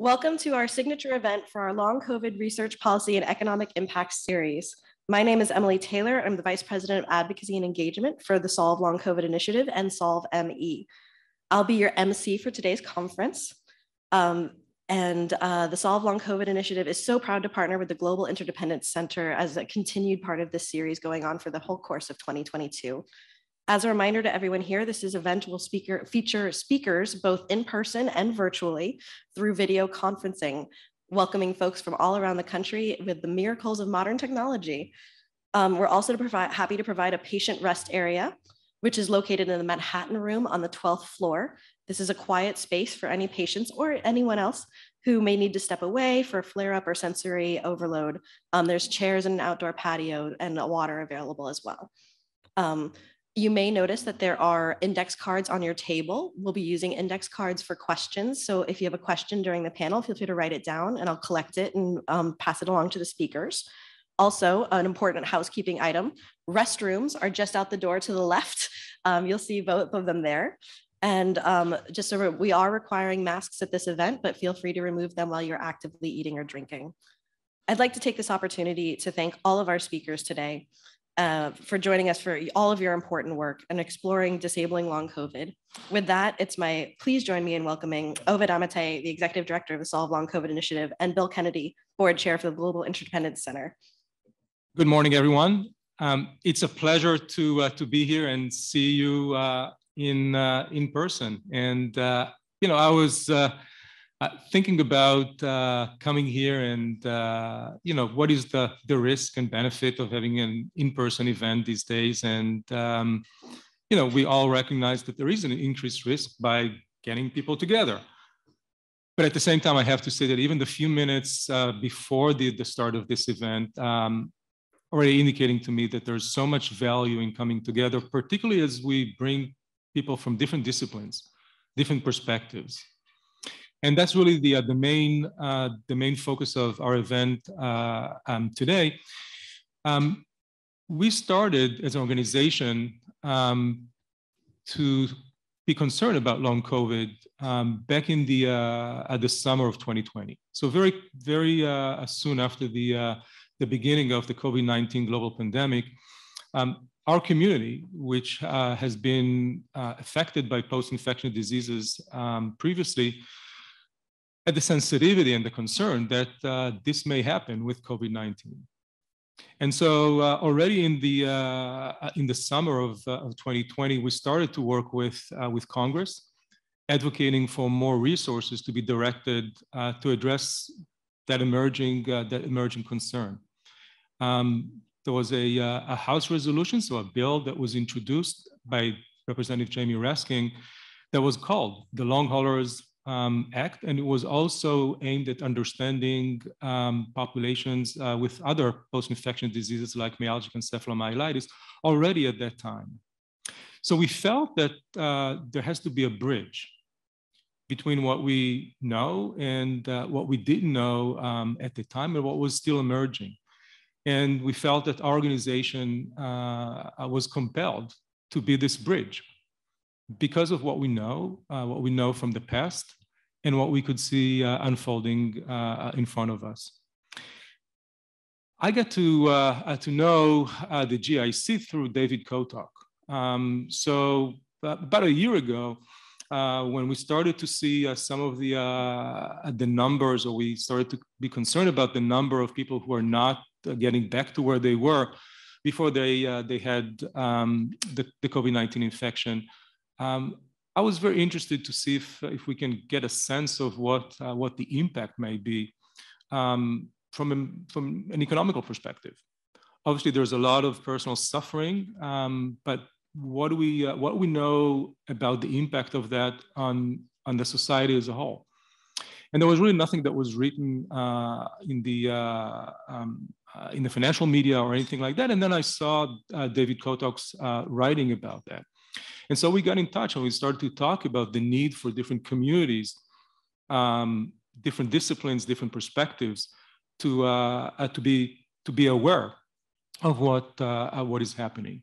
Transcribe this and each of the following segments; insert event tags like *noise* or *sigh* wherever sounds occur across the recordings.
Welcome to our signature event for our long COVID research policy and economic impact series. My name is Emily Taylor. I'm the Vice President of Advocacy and Engagement for the Solve Long COVID Initiative and Solve ME. I'll be your MC for today's conference. Um, and uh, the Solve Long COVID Initiative is so proud to partner with the Global Interdependence Center as a continued part of this series going on for the whole course of 2022. As a reminder to everyone here, this is event will speaker, feature speakers both in person and virtually through video conferencing, welcoming folks from all around the country with the miracles of modern technology. Um, we're also to provide, happy to provide a patient rest area, which is located in the Manhattan room on the 12th floor. This is a quiet space for any patients or anyone else who may need to step away for a flare up or sensory overload. Um, there's chairs and an outdoor patio and water available as well. Um, you may notice that there are index cards on your table. We'll be using index cards for questions. So if you have a question during the panel, feel free to write it down and I'll collect it and um, pass it along to the speakers. Also, an important housekeeping item, restrooms are just out the door to the left. *laughs* Um, you'll see both of them there. And um, just so we are requiring masks at this event, but feel free to remove them while you're actively eating or drinking. I'd like to take this opportunity to thank all of our speakers today uh, for joining us for all of your important work and exploring disabling long COVID. With that, it's my, please join me in welcoming Oved Amitay, the Executive Director of the Solve Long COVID Initiative, and Bill Kennedy, Board Chair for the Global Interdependence Center. Good morning, everyone. Um, it's a pleasure to, uh, to be here and see you uh, in, uh, in person. And, uh, you know, I was thinking about uh, coming here and uh, you know what is the the risk and benefit of having an in-person event these days? And um, you know we all recognize that there is an increased risk by getting people together. But at the same time i have to say that even the few minutes uh, before the, the start of this event um, already indicating to me that there's so much value in coming together particularly as we bring people from different disciplines different perspectives and that's really the, uh, the, main, uh, the main focus of our event uh, um, today. Um, we started as an organization um, to be concerned about long COVID um, back in the, uh, the summer of 2020. So very, very uh, soon after the, uh, the beginning of the COVID-19 global pandemic, um, our community, which has been affected by post-infectious diseases um, previously, had the sensitivity and the concern that uh, this may happen with COVID-19. And so uh, already in the, uh, in the summer of, uh, of 2020, we started to work with, uh, with Congress, advocating for more resources to be directed uh, to address that emerging, that emerging concern. Um, there was a, a House resolution, so a bill that was introduced by Representative Jamie Raskin that was called the Long Haulers um, Act, and it was also aimed at understanding um, populations uh, with other post-infection diseases like myalgic encephalomyelitis already at that time. So we felt that uh, there has to be a bridge between what we know and uh, what we didn't know um, at the time and what was still emerging. And we felt that our organization uh, was compelled to be this bridge because of what we know, uh, what we know from the past, and what we could see uh, unfolding uh, in front of us. I got to, uh, uh, to know uh, the GIC through David Kotok. Um, so about a year ago, when we started to see some of the, the numbers, or we started to be concerned about the number of people who are not getting back to where they were before they, they had um, the, the COVID-19 infection, um, I was very interested to see if, if we can get a sense of what, uh, what the impact may be um, from, a, from an economical perspective. Obviously, there's a lot of personal suffering, um, but what do we, uh, what we know about the impact of that on, on the society as a whole? And there was really nothing that was written uh, in the uh, um, uh, in the financial media or anything like that. And then I saw uh, David Kotok's uh, writing about that. And so we got in touch and we started to talk about the need for different communities, um, different disciplines, different perspectives to, uh, uh, to, be, to be aware of what, uh, what is happening.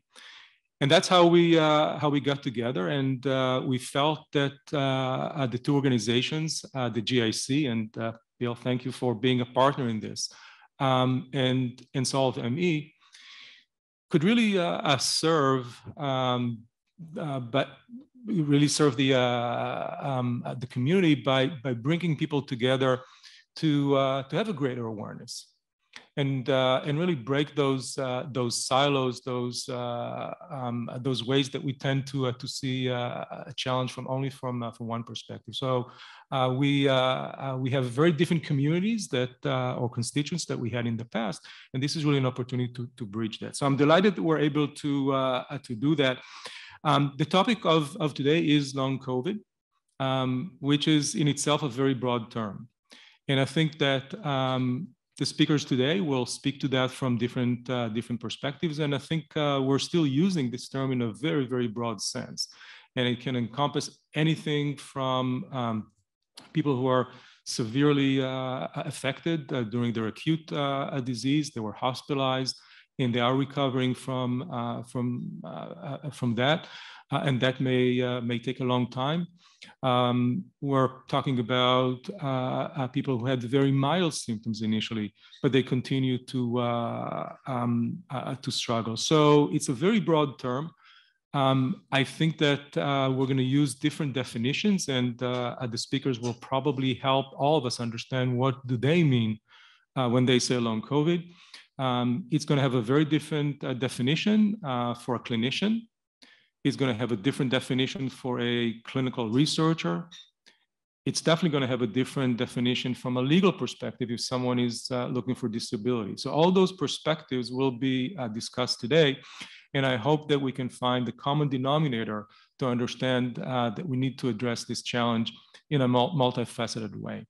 and that's how we uh, how we got together, and uh, we felt that uh, the two organizations, uh, the GIC and uh, Bill, thank you for being a partner in this, um, and and Solve ME, could really uh, serve, um, but we really serve the um, the community by by bringing people together to to have a greater awareness and uh, and really break those uh, those silos, those uh, um, those ways that we tend to uh, to see uh, a challenge from only from uh, from one perspective. So we we have very different communities that or constituents that we had in the past, and this is really an opportunity to to bridge that. So I'm delighted that we're able to to do that. Um, the topic of of today is long COVID, um, which is in itself a very broad term. And I think that um, the speakers today will speak to that from different, uh, different perspectives. And I think uh, we're still using this term in a very, very broad sense. And it can encompass anything from um, people who are severely uh, affected uh, during their acute uh, disease, they were hospitalized, and they are recovering from, uh, from, from that. and that may, may take a long time. Um, we're talking about uh, uh, people who had very mild symptoms initially, but they continue to uh, um, uh, to struggle. So it's a very broad term. Um, I think that uh, we're going to use different definitions, and uh, the speakers will probably help all of us understand what do they mean when they say long COVID. Um, it's going to have a very different definition for a clinician It's going to have a different definition for a clinical researcher. It's definitely going to have a different definition from a legal perspective if someone is uh, looking for disability. So all those perspectives will be uh, discussed today. And I hope that we can find the common denominator to understand uh, that we need to address this challenge in a multifaceted way.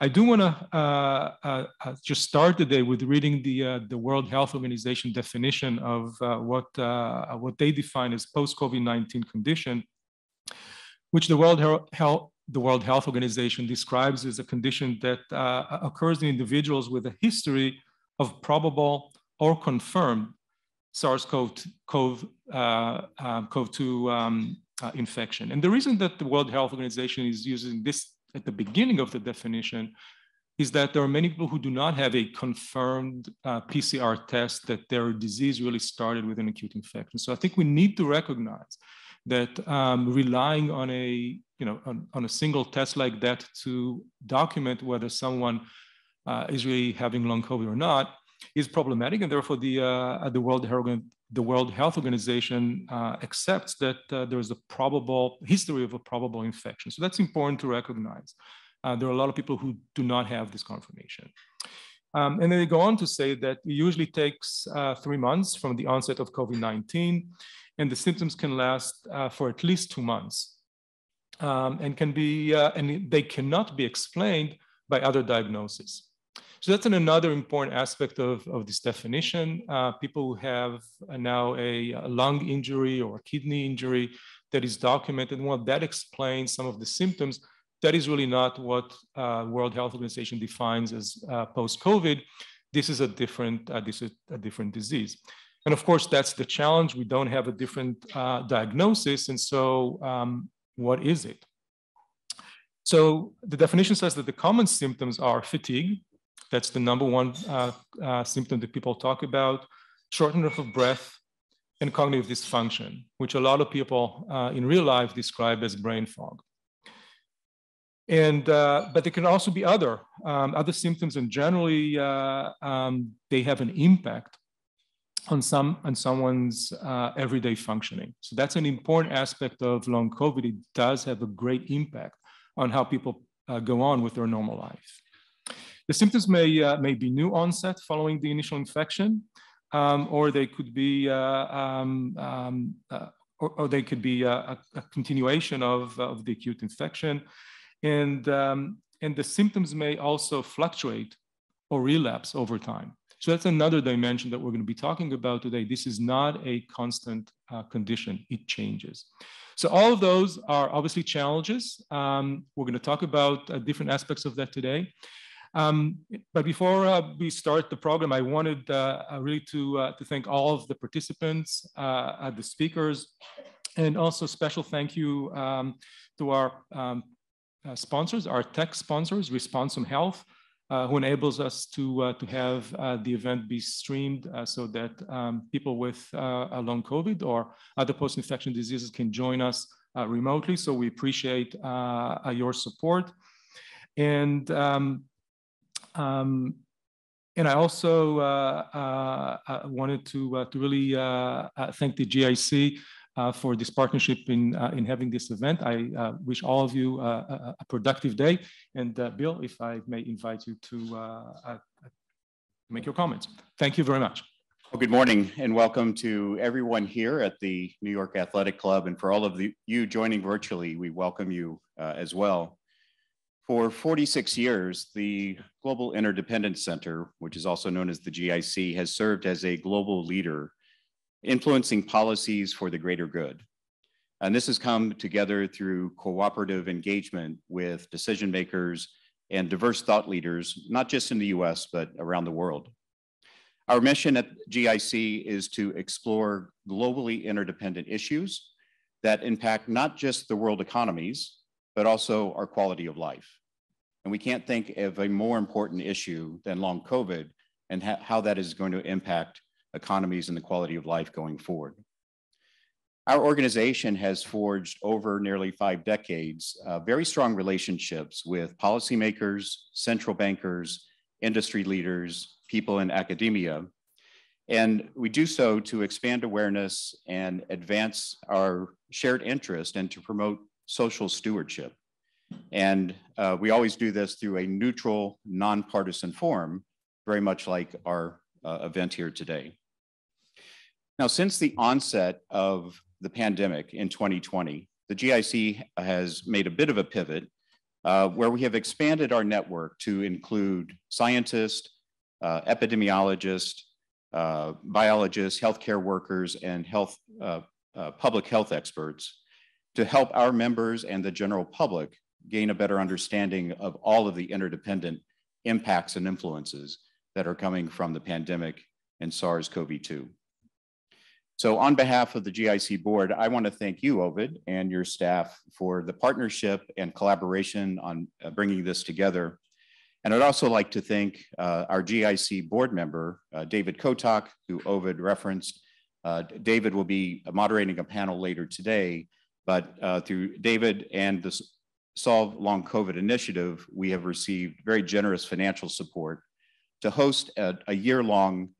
I do want to uh, uh, uh, just start today with reading the, uh, the World Health Organization definition of uh, what, uh, what they define as post-COVID-19 condition, which the World Health, the World Health Organization describes as a condition that occurs in individuals with a history of probable or confirmed SARS-CoV-2 um, um, infection. And the reason that the World Health Organization is using this at the beginning of the definition is that there are many people who do not have a confirmed uh, PCR test that their disease really started with an acute infection. So I think we need to recognize that um, relying on a you know on, on, a single test like that to document whether someone uh, is really having long COVID or not is problematic, and therefore the uh, the World the World Health Organization uh, accepts that uh, there is a probable history of a probable infection. So that's important to recognize. Uh, there are a lot of people who do not have this confirmation. Um, and then they go on to say that it usually takes uh, three months from the onset of COVID-19, and the symptoms can last uh, for at least two months. Um, and can be, uh, and they cannot be explained by other diagnoses. So that's an, another important aspect of, of this definition. Uh, people who have uh, now a, a, lung injury or kidney injury that is documented, well, that explains some of the symptoms. That is really not what uh, World Health Organization defines as uh, post-COVID. This is a different, uh, this is a different disease. And of course, that's the challenge. We don't have a different uh, diagnosis. And so um, what is it? So the definition says that the common symptoms are fatigue, that's the number one uh, uh, symptom that people talk about, shortness of breath, and cognitive dysfunction, which a lot of people uh, in real life describe as brain fog. And, uh, but there can also be other, um, other symptoms, and generally uh, um, they have an impact on some on someone's uh, everyday functioning. So that's an important aspect of long COVID. It does have a great impact on how people go on with their normal life. The symptoms may, uh, may be new onset following the initial infection, um, or they could be, uh, um, um, uh, or, or, they could be a, a, continuation of, of the acute infection. And, um, and the symptoms may also fluctuate or relapse over time. So that's another dimension that we're going to be talking about today. This is not a constant uh, condition, it changes. So all of those are obviously challenges. Um, we're going to talk about uh, different aspects of that today. Um, but before uh, we start the program, I wanted uh, uh really to, uh, to thank all of the participants, uh, the speakers, and also special thank you um, to our um, sponsors, our tech sponsors, Responsum Health, uh, who enables us to, uh, to have uh, the event be streamed so that um, people with long COVID or other post-infection diseases can join us remotely. So we appreciate your support. And um, um, and I also uh, uh, wanted to, uh, to really thank the GIC uh, for this partnership in, uh, in having this event. I uh, wish all of you a, a, productive day. And Bill, if I may invite you to make your comments. Thank you very much. Well, good morning and welcome to everyone here at the New York Athletic Club. And for all of the, you joining virtually, we welcome you uh, as well. For 46 years, the Global Interdependence Center, which is also known as the GIC, has served as a global leader influencing policies for the greater good. And this has come together through cooperative engagement with decision makers and diverse thought leaders, not just in the US, but around the world. Our mission at GIC is to explore globally interdependent issues that impact not just the world economies, but also our quality of life. And we can't think of a more important issue than long COVID and how that is going to impact economies and the quality of life going forward. Our organization has forged over nearly five decades uh, very strong relationships with policymakers, central bankers, industry leaders, people in academia. And we do so to expand awareness and advance our shared interest and to promote social stewardship. And uh, we always do this through a neutral, nonpartisan forum, very much like our uh, event here today. Now, since the onset of the pandemic in 2020, the GIC has made a bit of a pivot uh, where we have expanded our network to include scientists, uh, epidemiologists, uh, biologists, healthcare workers, and health, uh, public health experts to help our members and the general public gain a better understanding of all of the interdependent impacts and influences that are coming from the pandemic and SARS-CoV-2. So on behalf of the GIC board, I want to thank you, Oved, and your staff for the partnership and collaboration on uh, bringing this together. And I'd also like to thank uh, our GIC board member, uh, David Kotok, who Oved referenced. Uh, David will be moderating a panel later today, but uh, through David and the Solve Long COVID initiative, we have received very generous financial support to host a, a year-long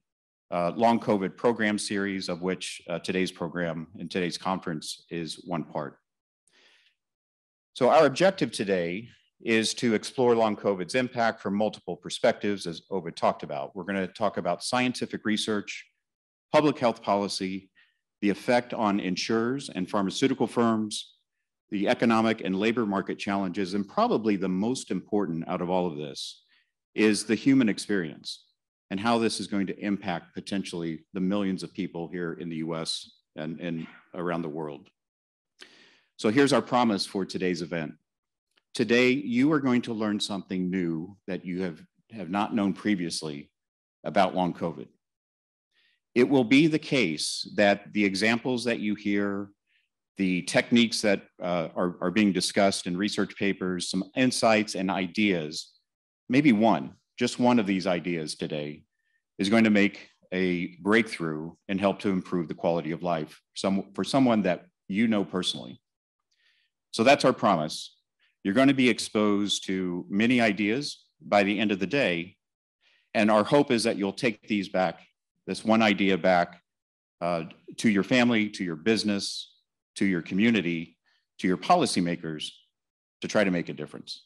uh, long COVID program series, of which uh, today's program and today's conference is one part. So our objective today is to explore long COVID's impact from multiple perspectives, as Oved talked about. We're gonna talk about scientific research, public health policy, the effect on insurers and pharmaceutical firms, the economic and labor market challenges, and probably the most important out of all of this is the human experience and how this is going to impact potentially the millions of people here in the US and, and around the world. So here's our promise for today's event. Today, you are going to learn something new that you have, have not known previously about long COVID. It will be the case that the examples that you hear, the techniques that uh, are, are being discussed in research papers, some insights and ideas, maybe one, just one of these ideas today is going to make a breakthrough and help to improve the quality of life some, for someone that you know personally. So that's our promise. You're going to be exposed to many ideas by the end of the day. And our hope is that you'll take these back, this one idea back uh, to your family, to your business, to your community, to your policymakers to try to make a difference.